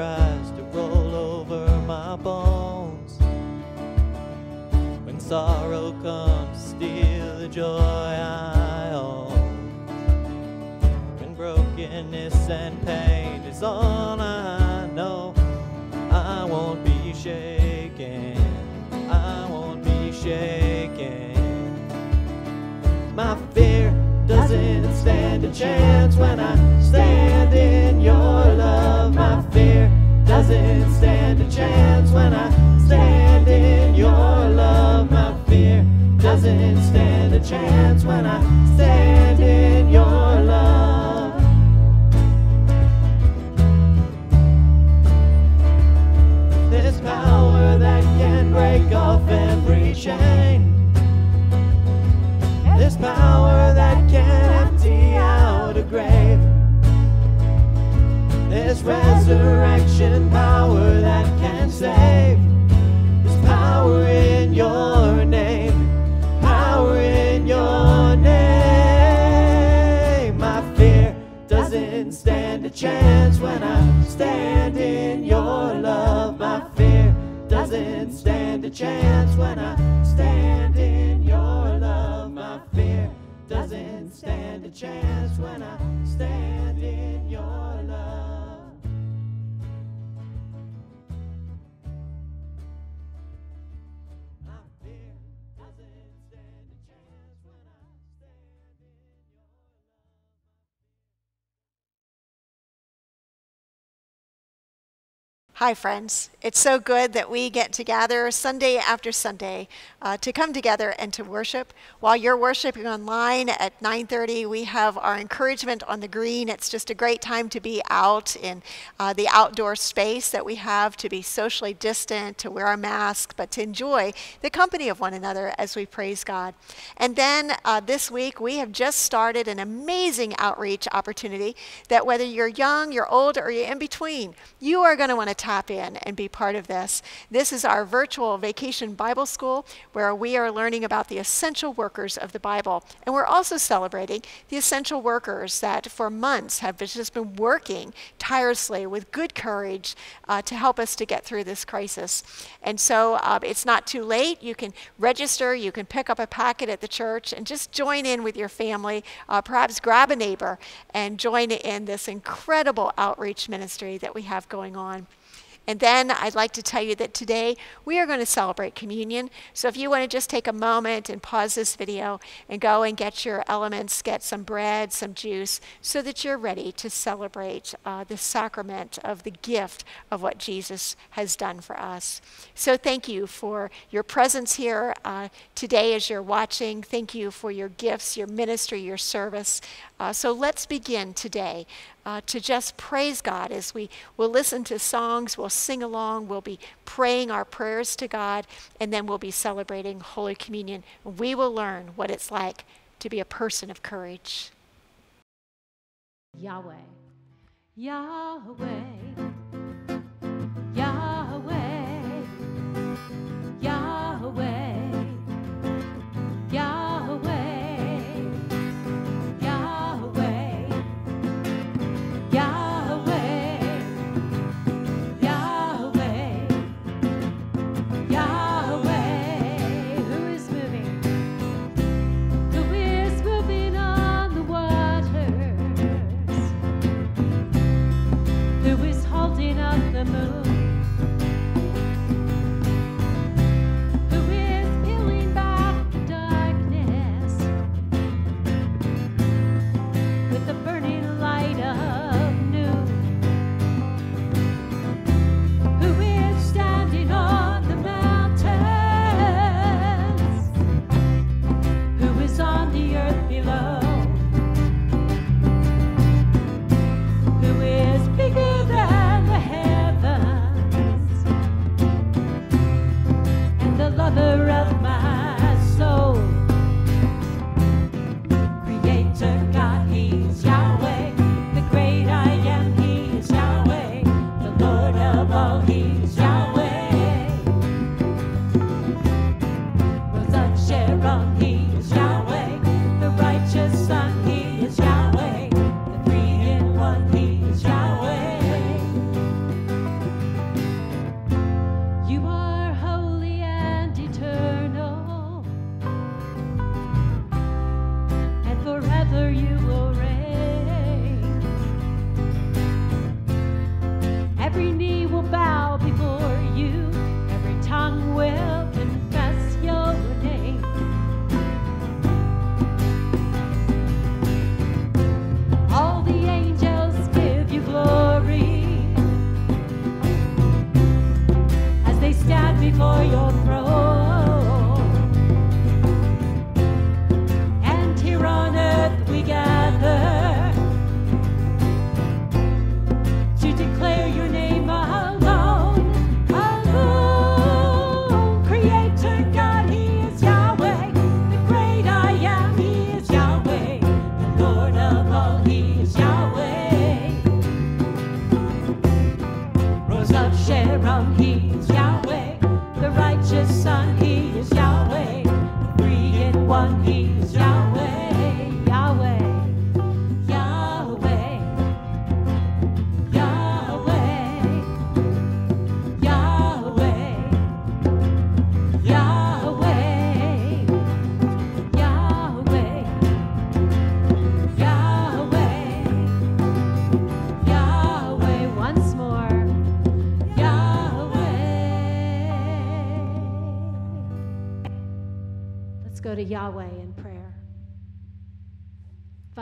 tries to roll over my bones. When sorrow comes to steal the joy I own. When brokenness and pain is all I know, I won't be shaken. I won't be shaken. My fear doesn't stand a chance when I stand in doesn't stand a chance when I stand in your love. My fear doesn't stand a chance when I stand in your love. There's power that can break off every chain. This power that can empty out a grave. There's resurrection power that can save. There's power in your name. Power in your name. My fear doesn't stand a chance when I stand in your love. My fear doesn't stand a chance when I stand in your love. My fear doesn't stand a chance when I stand in your Hi, friends. It's so good that we get to gather Sunday after Sunday uh, to come together and to worship. While you're worshiping online at 9:30, we have our encouragement on the green. It's just a great time to be out in uh, the outdoor space that we have, to be socially distant, to wear our mask, but to enjoy the company of one another as we praise God. And then uh, this week, we have just started an amazing outreach opportunity that whether you're young, you're old, or you're in between, you are going to want to in and be part of this. This is our virtual vacation Bible school where we are learning about the essential workers of the Bible. And we're also celebrating the essential workers that for months have just been working tirelessly with good courage uh, to help us to get through this crisis. And so uh, it's not too late. You can register, you can pick up a packet at the church and just join in with your family. Uh, perhaps grab a neighbor and join in this incredible outreach ministry that we have going on. And then I'd like to tell you that today we are going to celebrate communion. So if you want to just take a moment and pause this video and go and get your elements, get some bread, some juice, so that you're ready to celebrate uh, the sacrament of the gift of what Jesus has done for us. So thank you for your presence here uh, today as you're watching. Thank you for your gifts, your ministry, your service. Uh, so let's begin today uh, to just praise God as we will listen to songs, we'll sing along, we'll be praying our prayers to God, and then we'll be celebrating Holy Communion. We will learn what it's like to be a person of courage. Yahweh, Yahweh, Yahweh,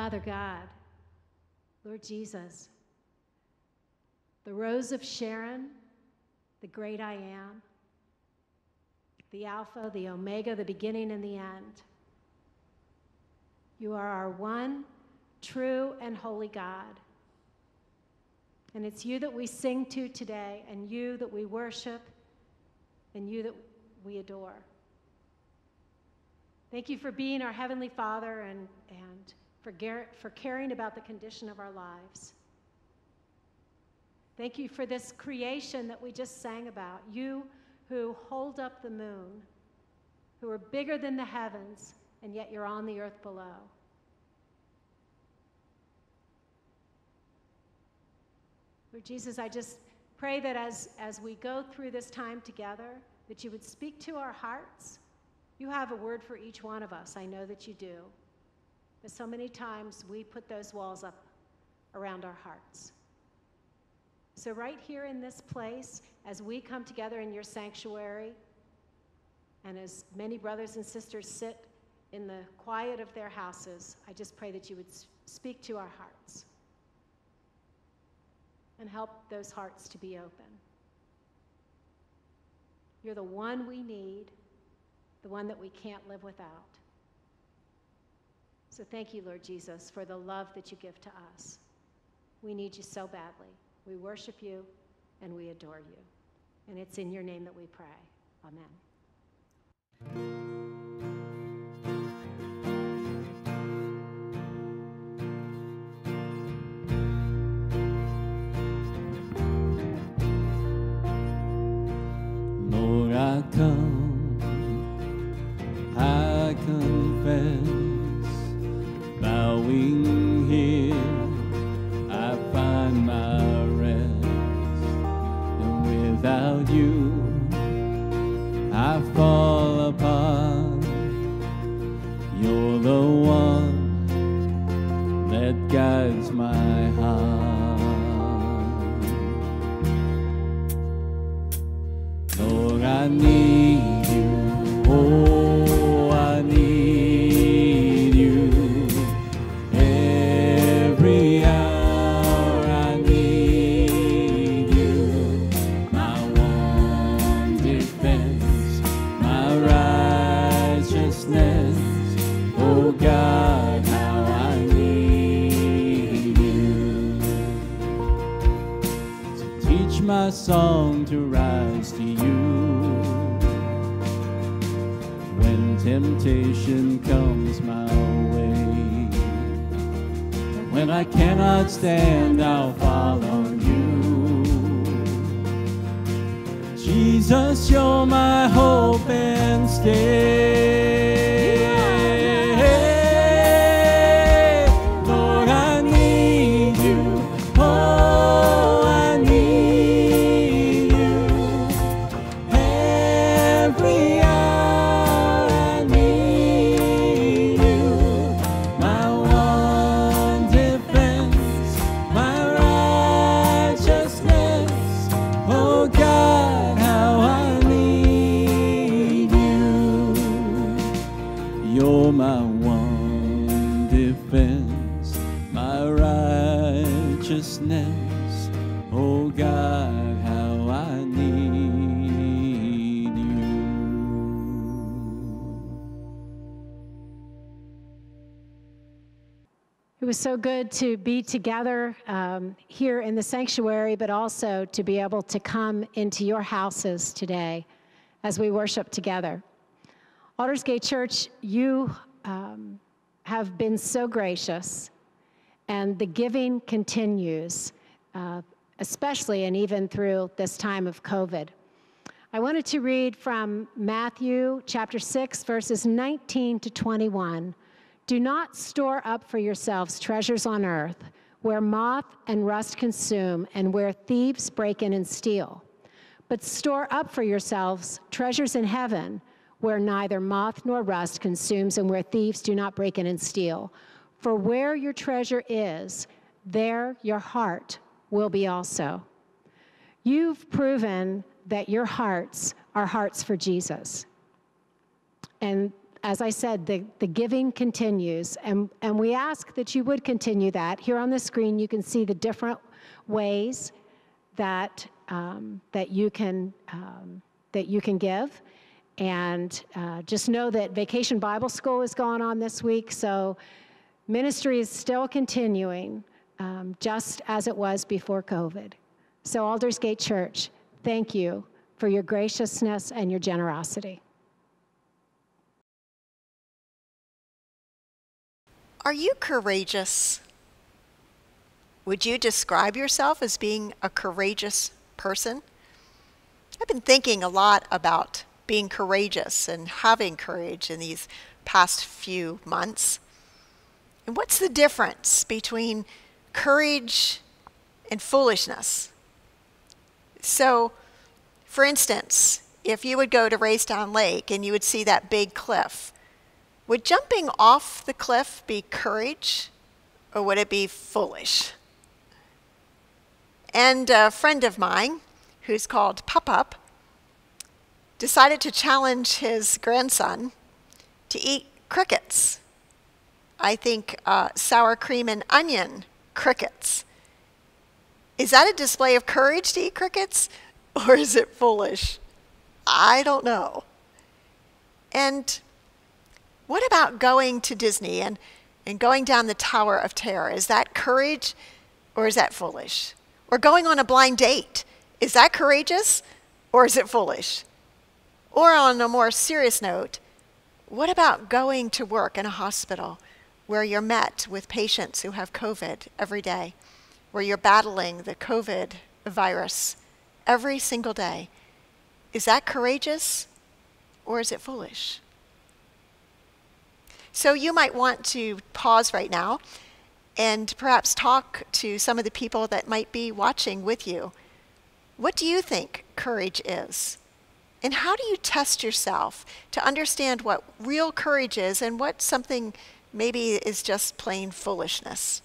Father God, Lord Jesus, the rose of Sharon, the great I am, the Alpha, the Omega, the beginning and the end. You are our one true and holy God. And it's you that we sing to today, and you that we worship, and you that we adore. Thank you for being our Heavenly Father and, and for, for caring about the condition of our lives. Thank you for this creation that we just sang about. You who hold up the moon, who are bigger than the heavens, and yet you're on the earth below. Lord Jesus, I just pray that as, as we go through this time together, that you would speak to our hearts. You have a word for each one of us. I know that you do. But so many times we put those walls up around our hearts. So, right here in this place, as we come together in your sanctuary, and as many brothers and sisters sit in the quiet of their houses, I just pray that you would speak to our hearts and help those hearts to be open. You're the one we need, the one that we can't live without. So thank you, Lord Jesus, for the love that you give to us. We need you so badly. We worship you and we adore you. And it's in your name that we pray. Amen. My one defense, my righteousness. Oh God, how I need you. It was so good to be together um, here in the sanctuary, but also to be able to come into your houses today as we worship together. Aldersgate Church, you um, have been so gracious, and the giving continues, uh, especially and even through this time of COVID. I wanted to read from Matthew chapter 6, verses 19 to 21. Do not store up for yourselves treasures on earth, where moth and rust consume, and where thieves break in and steal. But store up for yourselves treasures in heaven where neither moth nor rust consumes and where thieves do not break in and steal. For where your treasure is, there your heart will be also. You've proven that your hearts are hearts for Jesus. And as I said, the, the giving continues, and, and we ask that you would continue that. Here on the screen, you can see the different ways that, um, that, you, can, um, that you can give. And uh, just know that Vacation Bible School is going on this week, so ministry is still continuing, um, just as it was before COVID. So, Aldersgate Church, thank you for your graciousness and your generosity. Are you courageous? Would you describe yourself as being a courageous person? I've been thinking a lot about being courageous and having courage in these past few months. And what's the difference between courage and foolishness? So, for instance, if you would go to Raystown Lake and you would see that big cliff, would jumping off the cliff be courage or would it be foolish? And a friend of mine, who's called Pup Up, decided to challenge his grandson to eat crickets. I think uh, sour cream and onion crickets. Is that a display of courage to eat crickets, or is it foolish? I don't know. And what about going to Disney and, and going down the Tower of Terror? Is that courage or is that foolish? Or going on a blind date? Is that courageous or is it foolish? Or on a more serious note, what about going to work in a hospital where you're met with patients who have COVID every day, where you're battling the COVID virus every single day? Is that courageous or is it foolish? So you might want to pause right now and perhaps talk to some of the people that might be watching with you. What do you think courage is? And how do you test yourself to understand what real courage is and what something maybe is just plain foolishness?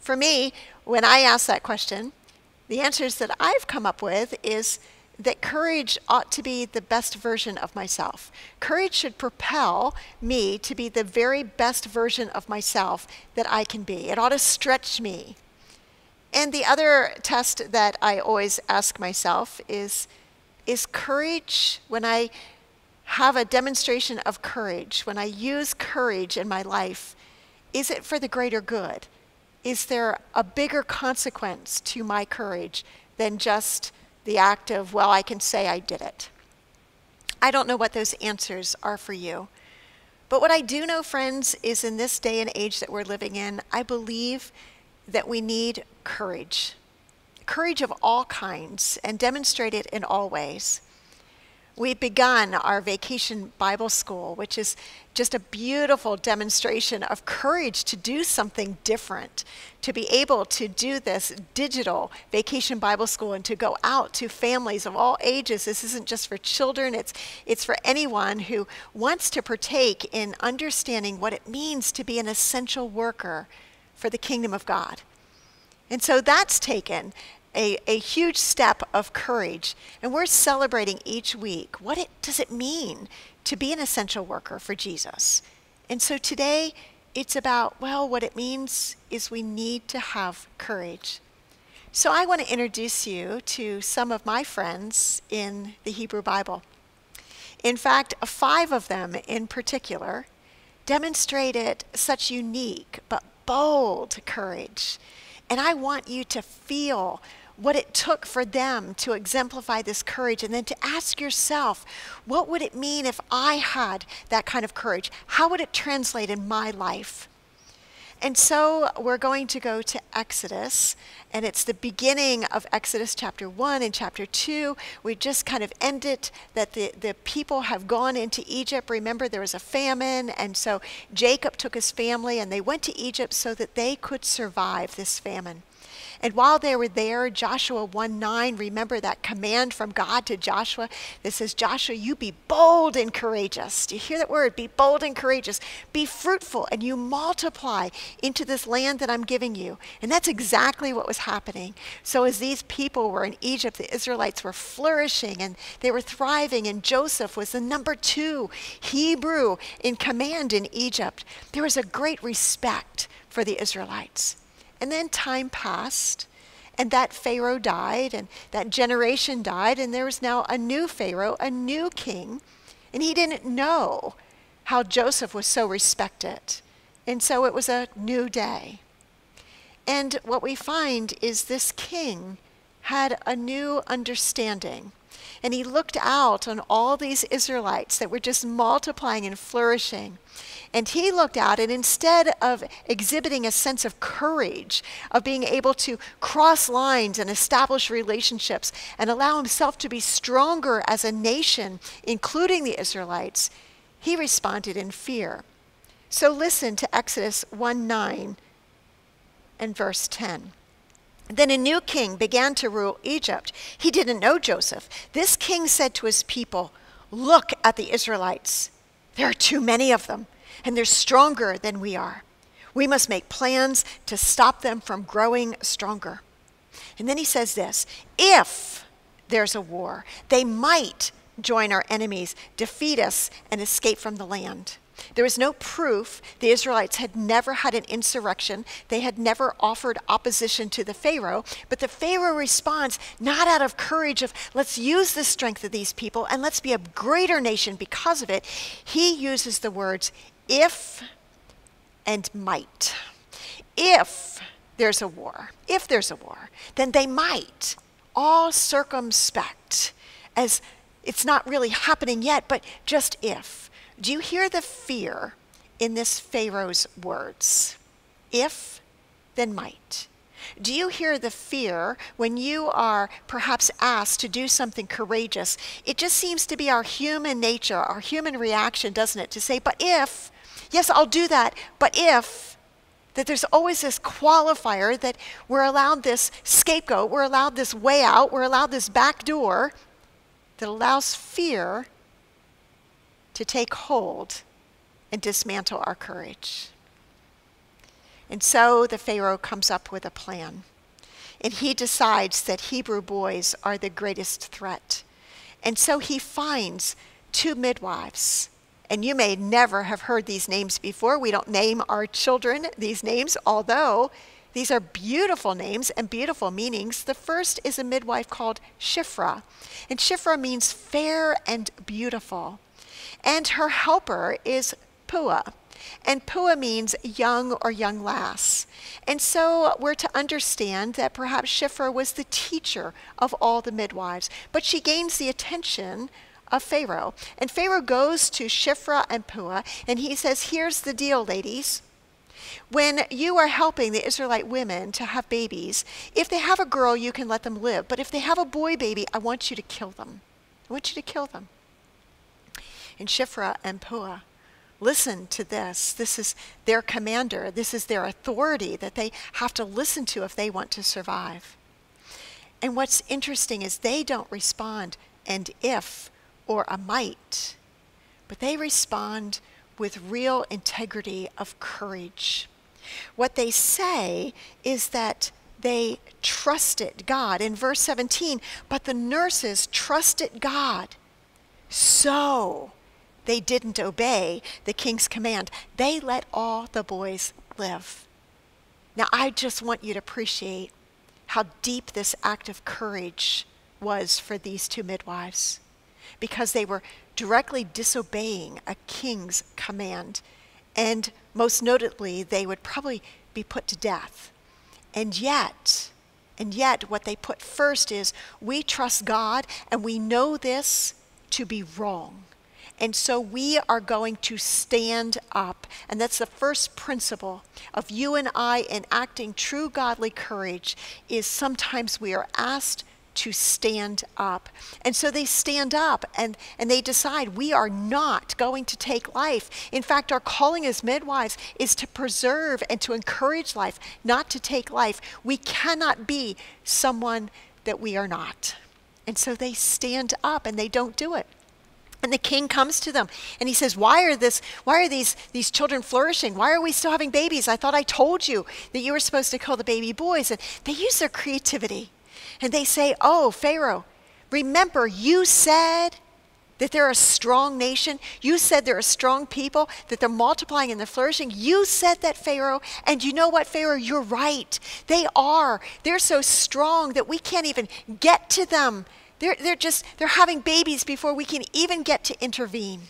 For me, when I ask that question, the answers that I've come up with is that courage ought to be the best version of myself. Courage should propel me to be the very best version of myself that I can be. It ought to stretch me. And the other test that I always ask myself is is courage when I have a demonstration of courage, when I use courage in my life, is it for the greater good? Is there a bigger consequence to my courage than just the act of, well, I can say I did it? I don't know what those answers are for you. But what I do know, friends, is in this day and age that we're living in, I believe that we need courage courage of all kinds and demonstrate it in all ways. We've begun our vacation Bible school, which is just a beautiful demonstration of courage to do something different, to be able to do this digital vacation Bible school and to go out to families of all ages. This isn't just for children, it's, it's for anyone who wants to partake in understanding what it means to be an essential worker for the kingdom of God. And so that's taken a, a huge step of courage. And we're celebrating each week what it, does it mean to be an essential worker for Jesus. And so today, it's about, well, what it means is we need to have courage. So I want to introduce you to some of my friends in the Hebrew Bible. In fact, five of them in particular demonstrated such unique but bold courage. And I want you to feel what it took for them to exemplify this courage and then to ask yourself, what would it mean if I had that kind of courage? How would it translate in my life? And so we're going to go to Exodus, and it's the beginning of Exodus chapter 1 and chapter 2. We just kind of end it that the, the people have gone into Egypt. Remember, there was a famine, and so Jacob took his family and they went to Egypt so that they could survive this famine. And while they were there, Joshua 1 9, remember that command from God to Joshua that says, Joshua, you be bold and courageous. Do you hear that word? Be bold and courageous. Be fruitful and you multiply into this land that I'm giving you. And that's exactly what was happening. So as these people were in Egypt, the Israelites were flourishing and they were thriving, and Joseph was the number two Hebrew in command in Egypt. There was a great respect for the Israelites. And then time passed, and that Pharaoh died, and that generation died, and there was now a new Pharaoh, a new king, and he didn't know how Joseph was so respected. And so it was a new day. And what we find is this king had a new understanding and he looked out on all these Israelites that were just multiplying and flourishing. And he looked out, and instead of exhibiting a sense of courage, of being able to cross lines and establish relationships and allow himself to be stronger as a nation, including the Israelites, he responded in fear. So listen to Exodus 1 9 and verse 10. Then a new king began to rule Egypt. He didn't know Joseph. This king said to his people, Look at the Israelites. There are too many of them, and they're stronger than we are. We must make plans to stop them from growing stronger. And then he says this if there's a war, they might join our enemies, defeat us, and escape from the land. There was no proof the Israelites had never had an insurrection. They had never offered opposition to the Pharaoh. But the Pharaoh responds not out of courage of let's use the strength of these people and let's be a greater nation because of it. He uses the words if and might. If there's a war, if there's a war, then they might, all circumspect, as it's not really happening yet, but just if do you hear the fear in this Pharaoh's words? If, then might. Do you hear the fear when you are perhaps asked to do something courageous? It just seems to be our human nature, our human reaction, doesn't it? To say, but if, yes, I'll do that, but if, that there's always this qualifier that we're allowed this scapegoat, we're allowed this way out, we're allowed this back door that allows fear to take hold and dismantle our courage. And so the Pharaoh comes up with a plan. And he decides that Hebrew boys are the greatest threat. And so he finds two midwives. And you may never have heard these names before. We don't name our children these names, although these are beautiful names and beautiful meanings. The first is a midwife called Shiphrah. And Shiphrah means fair and beautiful. And her helper is Puah. And Puah means young or young lass. And so we're to understand that perhaps Shiphrah was the teacher of all the midwives, but she gains the attention of Pharaoh. And Pharaoh goes to Shiphrah and Puah, and he says, Here's the deal, ladies. When you are helping the Israelite women to have babies, if they have a girl, you can let them live. But if they have a boy baby, I want you to kill them. I want you to kill them and Shiphrah and Puah. Listen to this. This is their commander. This is their authority that they have to listen to if they want to survive. And what's interesting is they don't respond and if or a might, but they respond with real integrity of courage. What they say is that they trusted God. In verse 17, but the nurses trusted God. So they didn't obey the king's command. They let all the boys live. Now, I just want you to appreciate how deep this act of courage was for these two midwives because they were directly disobeying a king's command. And most notably, they would probably be put to death. And yet, and yet, what they put first is we trust God and we know this to be wrong. And so we are going to stand up. And that's the first principle of you and I enacting true godly courage is sometimes we are asked to stand up. And so they stand up and, and they decide we are not going to take life. In fact, our calling as midwives is to preserve and to encourage life, not to take life. We cannot be someone that we are not. And so they stand up and they don't do it. And the king comes to them and he says, Why are this why are these these children flourishing? Why are we still having babies? I thought I told you that you were supposed to kill the baby boys. And they use their creativity. And they say, Oh, Pharaoh, remember you said that they're a strong nation. You said they're a strong people, that they're multiplying and they're flourishing. You said that, Pharaoh. And you know what, Pharaoh? You're right. They are. They're so strong that we can't even get to them. They're, they're just, they're having babies before we can even get to intervene.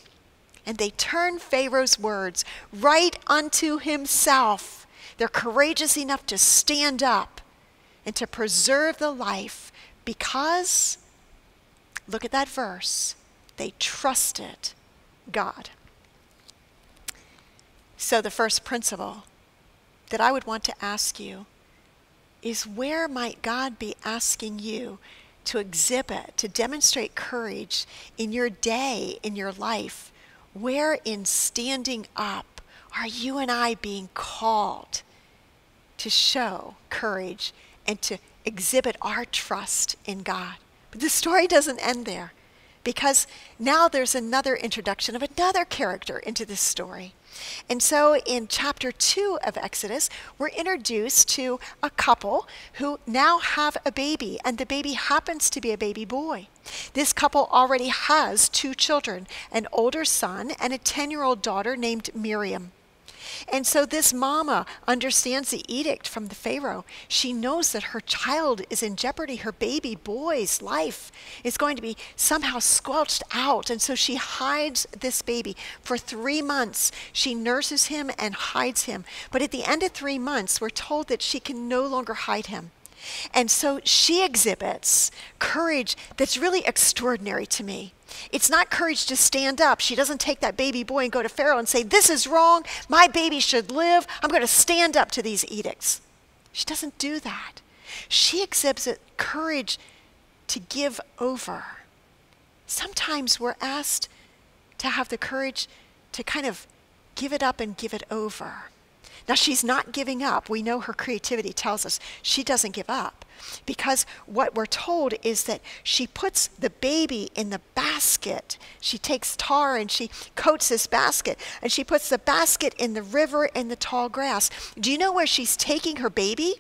And they turn Pharaoh's words right unto himself. They're courageous enough to stand up and to preserve the life because, look at that verse, they trusted God. So, the first principle that I would want to ask you is where might God be asking you to exhibit, to demonstrate courage in your day, in your life? Where in standing up are you and I being called to show courage and to exhibit our trust in God? But the story doesn't end there because now there's another introduction of another character into this story. And so in chapter 2 of Exodus, we're introduced to a couple who now have a baby, and the baby happens to be a baby boy. This couple already has two children an older son and a 10 year old daughter named Miriam. And so this mama understands the edict from the Pharaoh. She knows that her child is in jeopardy. Her baby boy's life is going to be somehow squelched out. And so she hides this baby. For three months, she nurses him and hides him. But at the end of three months, we're told that she can no longer hide him. And so she exhibits courage that's really extraordinary to me. It's not courage to stand up. She doesn't take that baby boy and go to Pharaoh and say, This is wrong. My baby should live. I'm going to stand up to these edicts. She doesn't do that. She exhibits courage to give over. Sometimes we're asked to have the courage to kind of give it up and give it over. Now, she's not giving up. We know her creativity tells us she doesn't give up. Because what we're told is that she puts the baby in the basket. She takes tar and she coats this basket, and she puts the basket in the river in the tall grass. Do you know where she's taking her baby?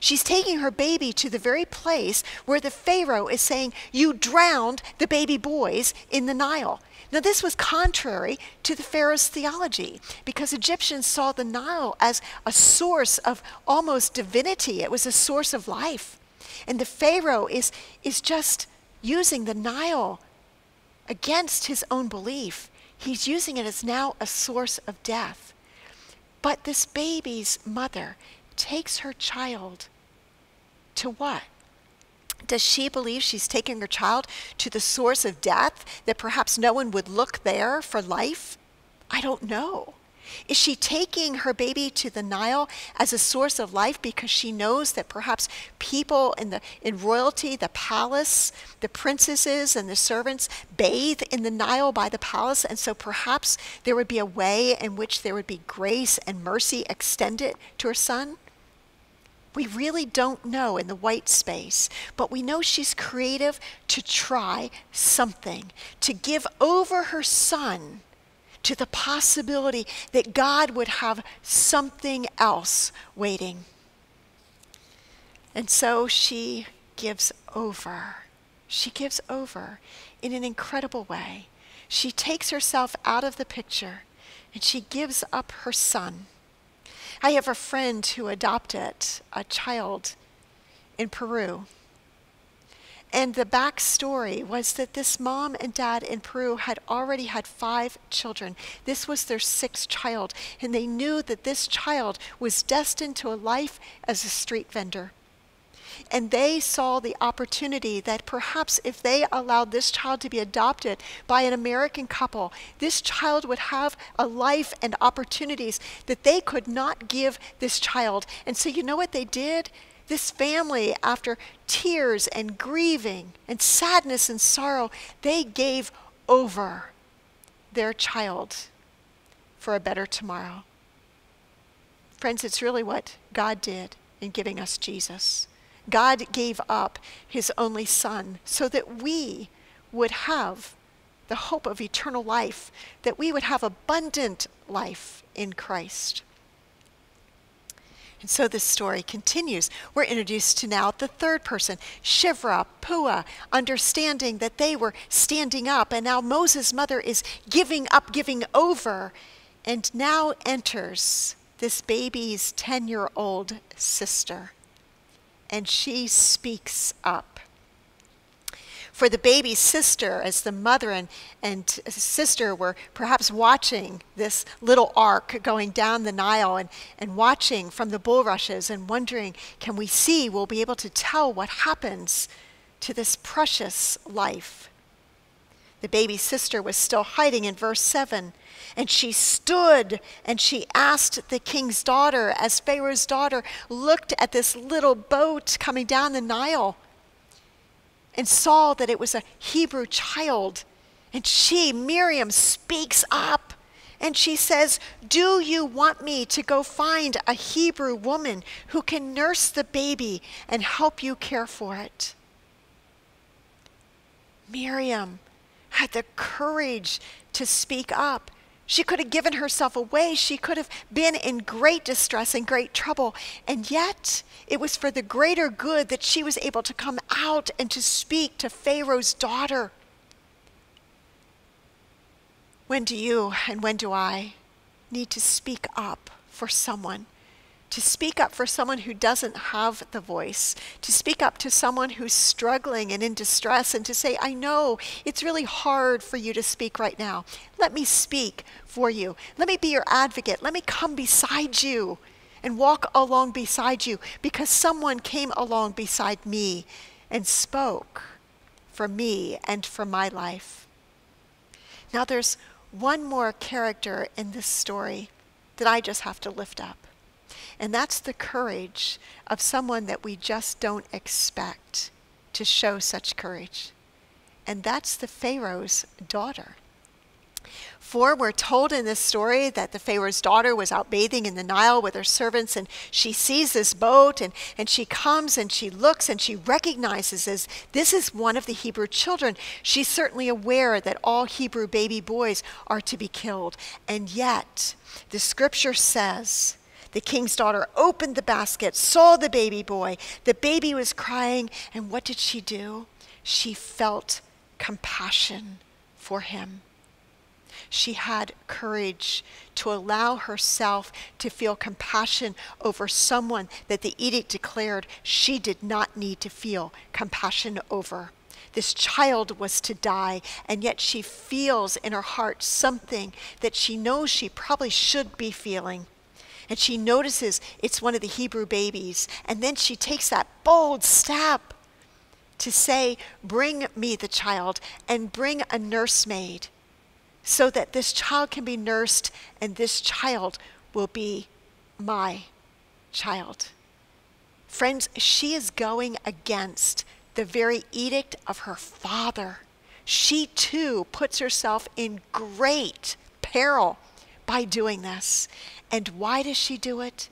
She's taking her baby to the very place where the Pharaoh is saying, You drowned the baby boys in the Nile. Now, this was contrary to the Pharaoh's theology because Egyptians saw the Nile as a source of almost divinity, it was a source of life. And the Pharaoh is, is just using the Nile against his own belief. He's using it as now a source of death. But this baby's mother takes her child to what? Does she believe she's taking her child to the source of death, that perhaps no one would look there for life? I don't know. Is she taking her baby to the Nile as a source of life because she knows that perhaps people in the in royalty, the palace, the princesses and the servants bathe in the Nile by the palace, and so perhaps there would be a way in which there would be grace and mercy extended to her son? We really don't know in the white space, but we know she's creative to try something, to give over her son to the possibility that God would have something else waiting. And so she gives over. She gives over in an incredible way. She takes herself out of the picture and she gives up her son. I have a friend who adopted a child in Peru. And the backstory was that this mom and dad in Peru had already had five children. This was their sixth child, and they knew that this child was destined to a life as a street vendor. And they saw the opportunity that perhaps if they allowed this child to be adopted by an American couple, this child would have a life and opportunities that they could not give this child. And so, you know what they did? This family, after tears and grieving and sadness and sorrow, they gave over their child for a better tomorrow. Friends, it's really what God did in giving us Jesus. God gave up his only Son so that we would have the hope of eternal life, that we would have abundant life in Christ. And so this story continues. We're introduced to now the third person, Shiphrah, Puah, understanding that they were standing up, and now Moses' mother is giving up, giving over, and now enters this baby's 10 year old sister and she speaks up. For the baby's sister, as the mother and, and sister were perhaps watching this little ark going down the Nile and, and watching from the bulrushes and wondering, can we see, we'll be able to tell what happens to this precious life. The baby sister was still hiding in verse 7. And she stood and she asked the king's daughter, as Pharaoh's daughter looked at this little boat coming down the Nile and saw that it was a Hebrew child. And she, Miriam, speaks up and she says, Do you want me to go find a Hebrew woman who can nurse the baby and help you care for it? Miriam had the courage to speak up. She could have given herself away. She could have been in great distress and great trouble. And yet, it was for the greater good that she was able to come out and to speak to Pharaoh's daughter. When do you and when do I need to speak up for someone? To speak up for someone who doesn't have the voice, to speak up to someone who's struggling and in distress, and to say, I know it's really hard for you to speak right now. Let me speak for you. Let me be your advocate. Let me come beside you and walk along beside you because someone came along beside me and spoke for me and for my life. Now, there's one more character in this story that I just have to lift up. And that's the courage of someone that we just don't expect to show such courage. And that's the Pharaoh's daughter. For we're told in this story that the Pharaoh's daughter was out bathing in the Nile with her servants, and she sees this boat, and, and she comes and she looks and she recognizes as this is one of the Hebrew children. She's certainly aware that all Hebrew baby boys are to be killed. And yet, the scripture says the king's daughter opened the basket, saw the baby boy. The baby was crying, and what did she do? She felt compassion for him. She had courage to allow herself to feel compassion over someone that the edict declared she did not need to feel compassion over. This child was to die, and yet she feels in her heart something that she knows she probably should be feeling and she notices it's one of the Hebrew babies. And then she takes that bold step to say, Bring me the child and bring a nursemaid so that this child can be nursed and this child will be my child. Friends, she is going against the very edict of her father. She too puts herself in great peril by doing this. And why does she do it?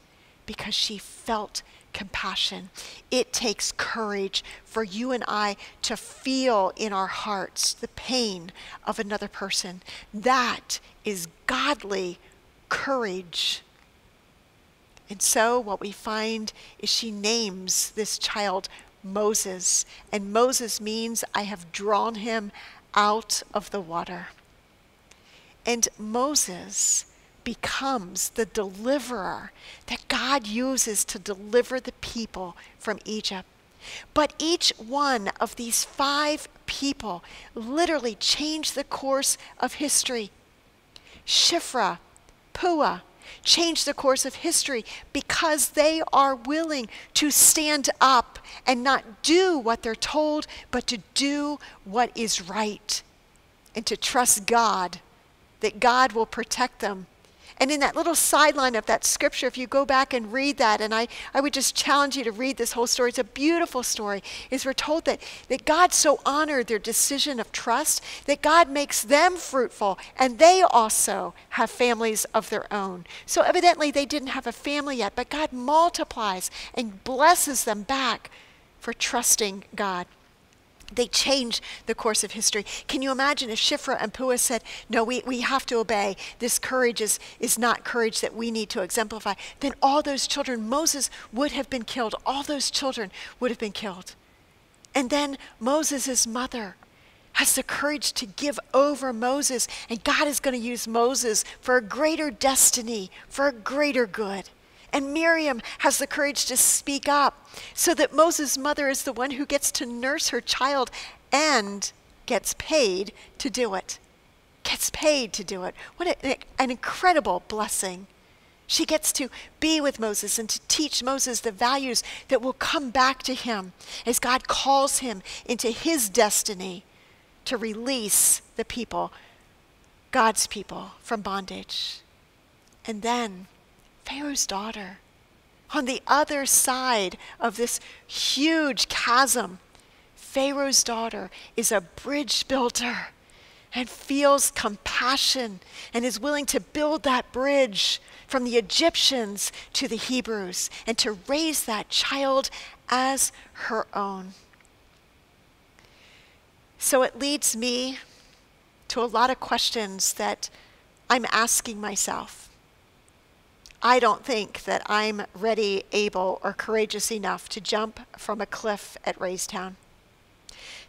Because she felt compassion. It takes courage for you and I to feel in our hearts the pain of another person. That is godly courage. And so, what we find is she names this child Moses. And Moses means, I have drawn him out of the water. And Moses becomes the deliverer that God uses to deliver the people from Egypt. But each one of these five people literally changed the course of history. Shiphrah, Puah, changed the course of history because they are willing to stand up and not do what they're told, but to do what is right and to trust God that God will protect them and in that little sideline of that scripture, if you go back and read that, and I, I would just challenge you to read this whole story, it's a beautiful story, is we're told that, that God so honored their decision of trust that God makes them fruitful, and they also have families of their own. So evidently they didn't have a family yet, but God multiplies and blesses them back for trusting God. They change the course of history. Can you imagine if Shiphrah and Puah said, No, we, we have to obey. This courage is, is not courage that we need to exemplify. Then all those children, Moses would have been killed. All those children would have been killed. And then Moses' mother has the courage to give over Moses, and God is going to use Moses for a greater destiny, for a greater good. And Miriam has the courage to speak up so that Moses' mother is the one who gets to nurse her child and gets paid to do it. Gets paid to do it. What a, an incredible blessing. She gets to be with Moses and to teach Moses the values that will come back to him as God calls him into his destiny to release the people, God's people, from bondage. And then Pharaoh's daughter. On the other side of this huge chasm, Pharaoh's daughter is a bridge builder and feels compassion and is willing to build that bridge from the Egyptians to the Hebrews and to raise that child as her own. So it leads me to a lot of questions that I'm asking myself. I don't think that I'm ready, able, or courageous enough to jump from a cliff at Raystown.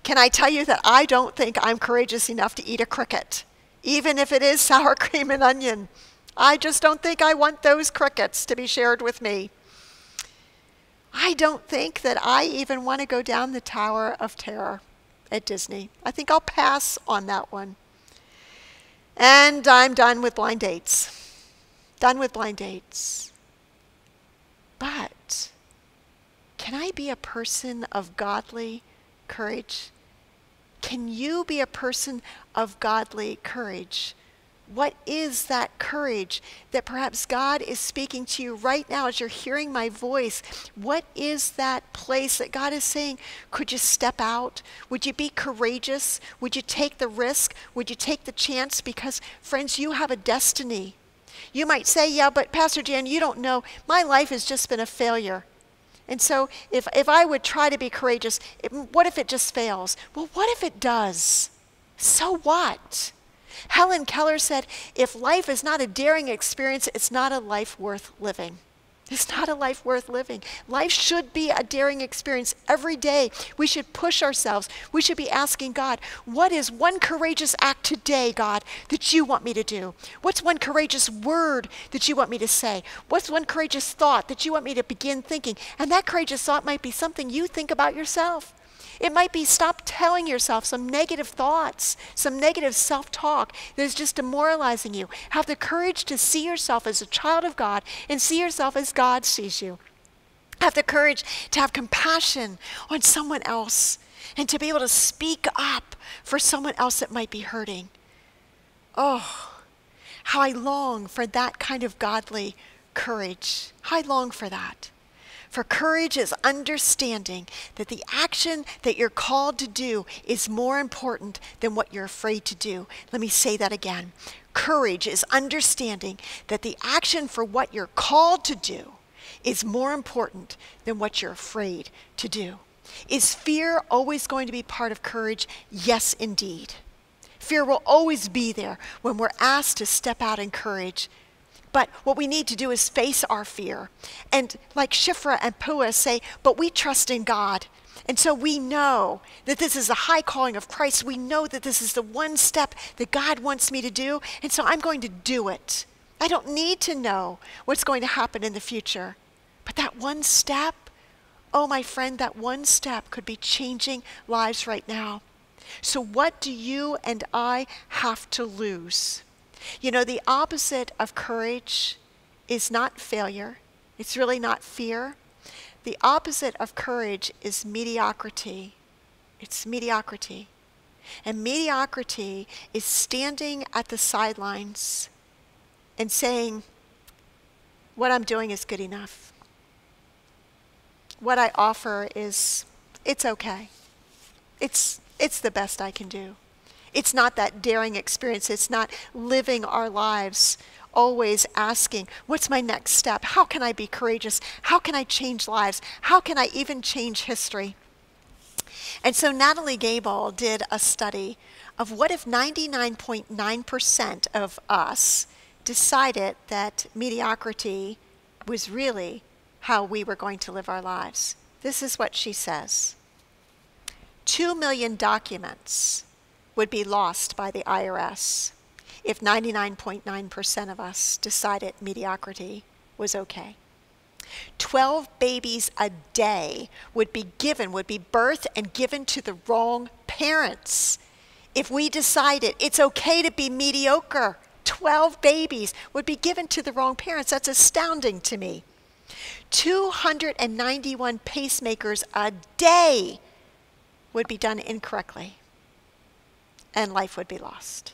Can I tell you that I don't think I'm courageous enough to eat a cricket, even if it is sour cream and onion? I just don't think I want those crickets to be shared with me. I don't think that I even want to go down the Tower of Terror at Disney. I think I'll pass on that one. And I'm done with blind dates done with blind dates. But can I be a person of godly courage? Can you be a person of godly courage? What is that courage that perhaps God is speaking to you right now as you're hearing my voice? What is that place that God is saying, could you step out? Would you be courageous? Would you take the risk? Would you take the chance? Because, friends, you have a destiny. You might say, yeah, but Pastor Jan, you don't know. My life has just been a failure. And so if, if I would try to be courageous, it, what if it just fails? Well, what if it does? So what? Helen Keller said, if life is not a daring experience, it's not a life worth living. It's not a life worth living. Life should be a daring experience every day. We should push ourselves. We should be asking God, what is one courageous act today, God, that you want me to do? What's one courageous word that you want me to say? What's one courageous thought that you want me to begin thinking? And that courageous thought might be something you think about yourself. It might be stop telling yourself some negative thoughts, some negative self talk that is just demoralizing you. Have the courage to see yourself as a child of God and see yourself as God sees you. Have the courage to have compassion on someone else and to be able to speak up for someone else that might be hurting. Oh, how I long for that kind of godly courage. How I long for that. For courage is understanding that the action that you're called to do is more important than what you're afraid to do. Let me say that again. Courage is understanding that the action for what you're called to do is more important than what you're afraid to do. Is fear always going to be part of courage? Yes, indeed. Fear will always be there when we're asked to step out in courage but what we need to do is face our fear. And like Shiphrah and Puah say, but we trust in God. And so we know that this is the high calling of Christ. We know that this is the one step that God wants me to do. And so I'm going to do it. I don't need to know what's going to happen in the future. But that one step, oh, my friend, that one step could be changing lives right now. So, what do you and I have to lose? You know, the opposite of courage is not failure, it's really not fear. The opposite of courage is mediocrity. It's mediocrity. And mediocrity is standing at the sidelines and saying, What I'm doing is good enough. What I offer is, it's okay. It's, it's the best I can do. It's not that daring experience. It's not living our lives always asking, What's my next step? How can I be courageous? How can I change lives? How can I even change history? And so Natalie Gabel did a study of what if 99.9% of us decided that mediocrity was really how we were going to live our lives. This is what she says. Two million documents would be lost by the IRS if 99.9% of us decided mediocrity was okay. 12 babies a day would be given, would be birthed and given to the wrong parents. If we decided it's okay to be mediocre, 12 babies would be given to the wrong parents. That's astounding to me. 291 pacemakers a day would be done incorrectly, and life would be lost.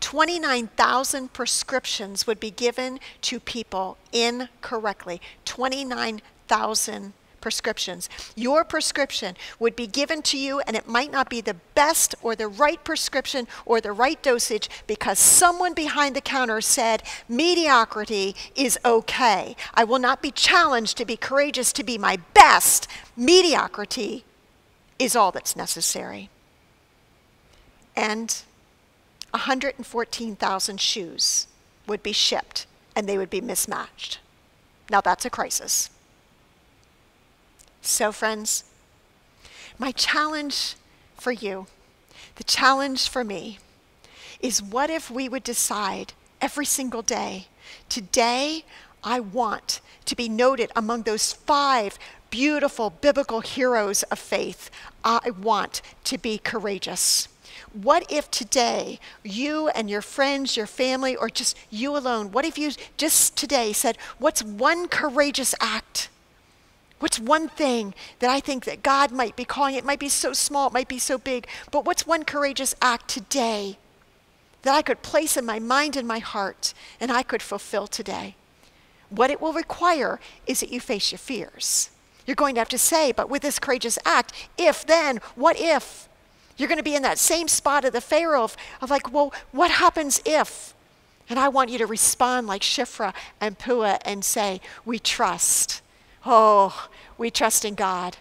29,000 prescriptions would be given to people incorrectly. 29,000 prescriptions. Your prescription would be given to you, and it might not be the best or the right prescription or the right dosage because someone behind the counter said, Mediocrity is okay. I will not be challenged to be courageous to be my best. Mediocrity is all that's necessary. And 114,000 shoes would be shipped and they would be mismatched. Now that's a crisis. So, friends, my challenge for you, the challenge for me, is what if we would decide every single day, today I want to be noted among those five beautiful biblical heroes of faith. I want to be courageous. What if today you and your friends, your family, or just you alone, what if you just today said, What's one courageous act? What's one thing that I think that God might be calling? It might be so small, it might be so big, but what's one courageous act today that I could place in my mind and my heart and I could fulfill today? What it will require is that you face your fears. You're going to have to say, but with this courageous act, if then, what if? You're going to be in that same spot of the Pharaoh of, of like, well, what happens if? And I want you to respond like Shiphrah and Puah and say, we trust. Oh, we trust in God.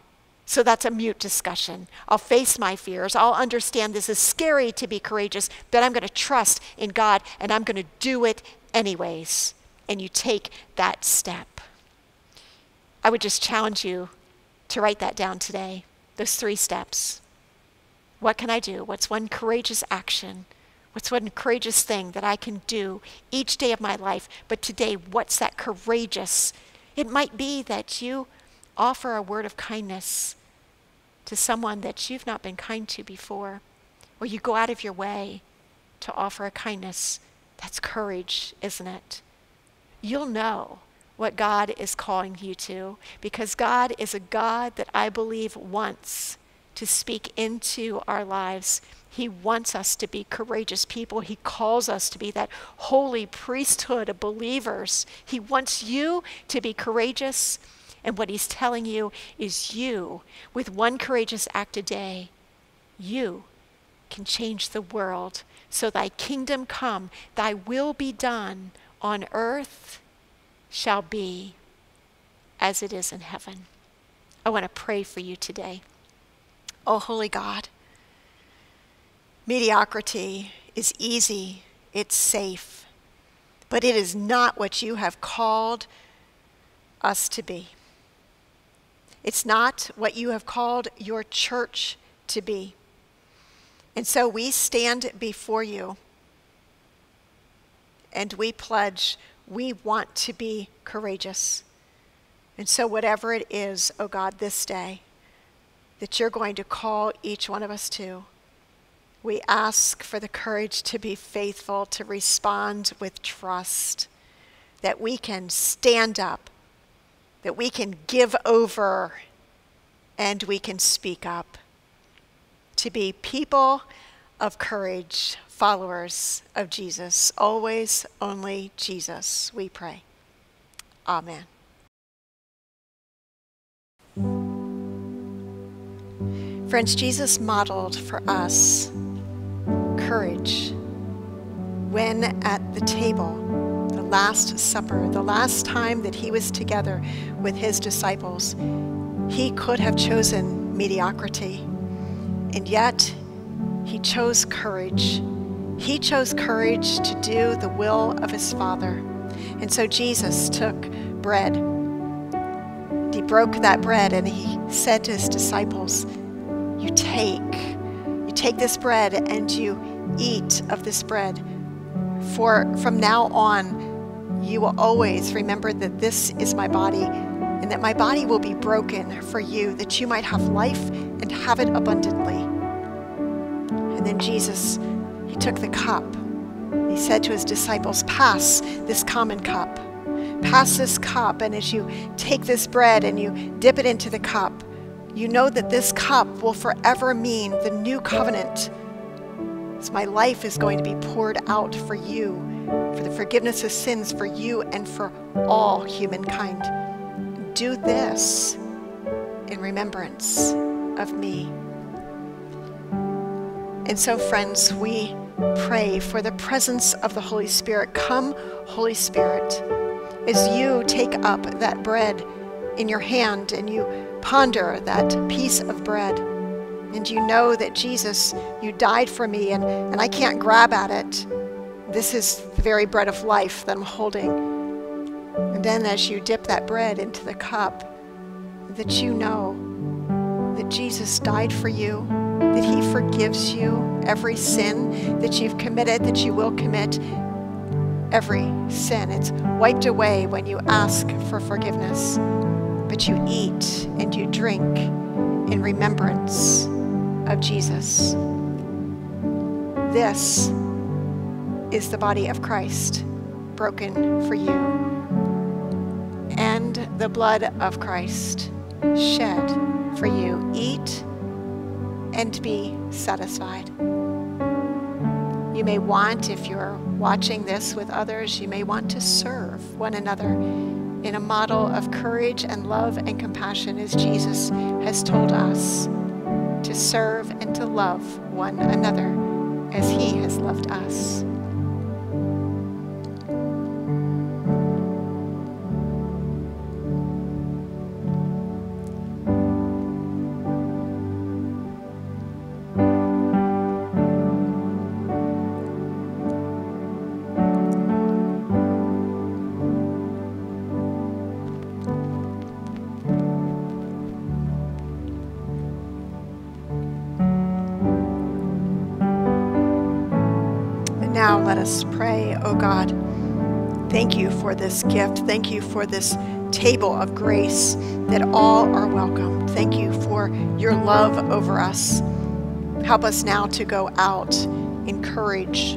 So that's a mute discussion. I'll face my fears. I'll understand this is scary to be courageous, but I'm going to trust in God and I'm going to do it anyways. And you take that step. I would just challenge you to write that down today, those three steps. What can I do? What's one courageous action? What's one courageous thing that I can do each day of my life? But today, what's that courageous? It might be that you offer a word of kindness to someone that you've not been kind to before, or you go out of your way to offer a kindness. That's courage, isn't it? You'll know what God is calling you to because God is a God that I believe wants to speak into our lives. He wants us to be courageous people. He calls us to be that holy priesthood of believers. He wants you to be courageous. And what he's telling you is you, with one courageous act a day, you can change the world. So thy kingdom come, thy will be done on earth shall be as it is in heaven. I want to pray for you today. Oh, holy God. Mediocrity is easy, it's safe, but it is not what you have called us to be. It's not what you have called your church to be. And so we stand before you and we pledge we want to be courageous. And so, whatever it is, oh God, this day, that you're going to call each one of us to, we ask for the courage to be faithful, to respond with trust, that we can stand up, that we can give over, and we can speak up. To be people of courage, followers of Jesus, always only Jesus, we pray. Amen. Friends, Jesus modeled for us courage when at the table, the Last Supper, the last time that he was together with his disciples, he could have chosen mediocrity. And yet, he chose courage. He chose courage to do the will of his Father. And so Jesus took bread. He broke that bread and he said to his disciples, You take, you take this bread and you eat of this bread. For from now on, you will always remember that this is my body and that my body will be broken for you, that you might have life and have it abundantly. And then Jesus, he took the cup. He said to his disciples, Pass this common cup. Pass this cup. And as you take this bread and you dip it into the cup, you know that this cup will forever mean the new covenant so my life is going to be poured out for you, for the forgiveness of sins for you and for all humankind. Do this in remembrance of me. And so, friends, we pray for the presence of the Holy Spirit. Come, Holy Spirit, as you take up that bread in your hand and you ponder that piece of bread and you know that Jesus, you died for me and, and I can't grab at it, this is the very bread of life that I'm holding. And then as you dip that bread into the cup, that you know that Jesus died for you, that he forgives you every sin that you've committed, that you will commit, every sin. It's wiped away when you ask for forgiveness. But you eat and you drink in remembrance of Jesus. This is the body of Christ broken for you, and the blood of Christ shed for you. Eat and be satisfied. You may want, if you're watching this with others, you may want to serve one another in a model of courage and love and compassion as Jesus has told us to serve and to love one another as He has loved us. Let us pray, oh God. Thank you for this gift. Thank you for this table of grace that all are welcome. Thank you for your love over us. Help us now to go out in courage,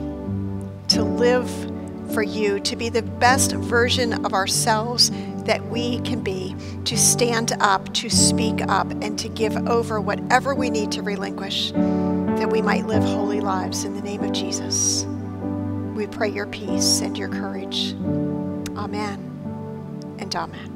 to live for you, to be the best version of ourselves that we can be, to stand up, to speak up, and to give over whatever we need to relinquish, that we might live holy lives in the name of Jesus. We pray your peace and your courage. Amen and amen.